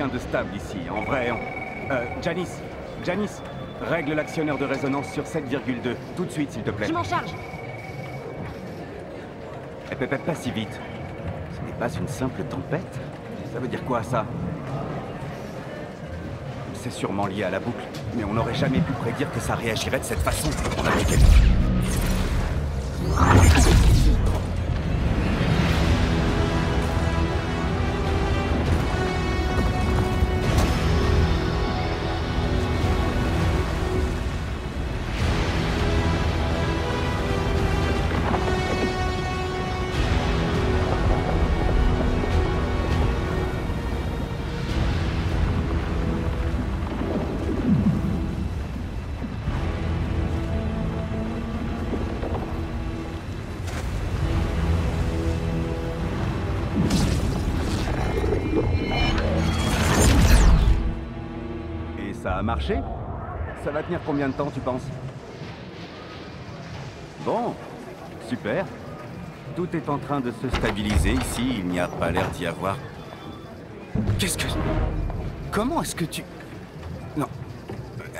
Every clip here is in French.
rien de stable ici. En vrai, on... Euh, Janice Janice Règle l'actionneur de résonance sur 7,2. Tout de suite, s'il te plaît. Je m'en charge. Eh, pépette pas si vite. Ce n'est pas une simple tempête Ça veut dire quoi, ça? C'est sûrement lié à la boucle. Mais on n'aurait jamais pu prédire que ça réagirait de cette façon. On Et ça va tenir combien de temps, tu penses Bon, super. Tout est en train de se stabiliser ici, il n'y a pas l'air d'y avoir... Qu'est-ce que... Comment est-ce que tu... Non.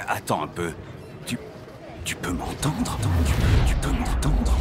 Attends un peu. Tu... Tu peux m'entendre? Tu peux m'entendre?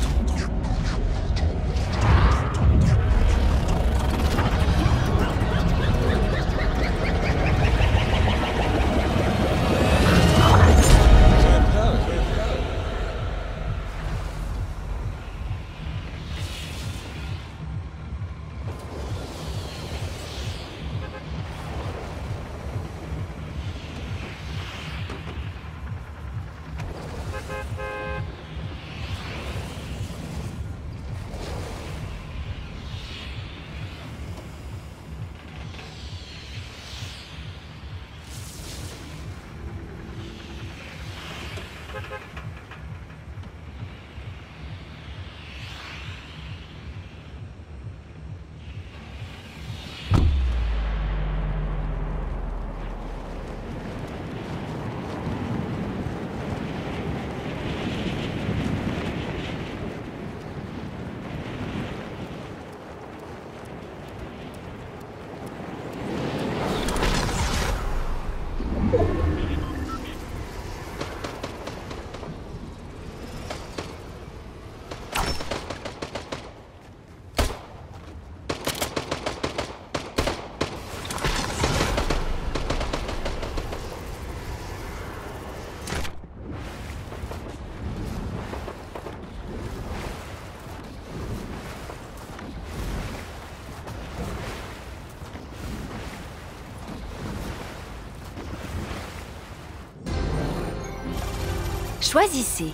Choisissez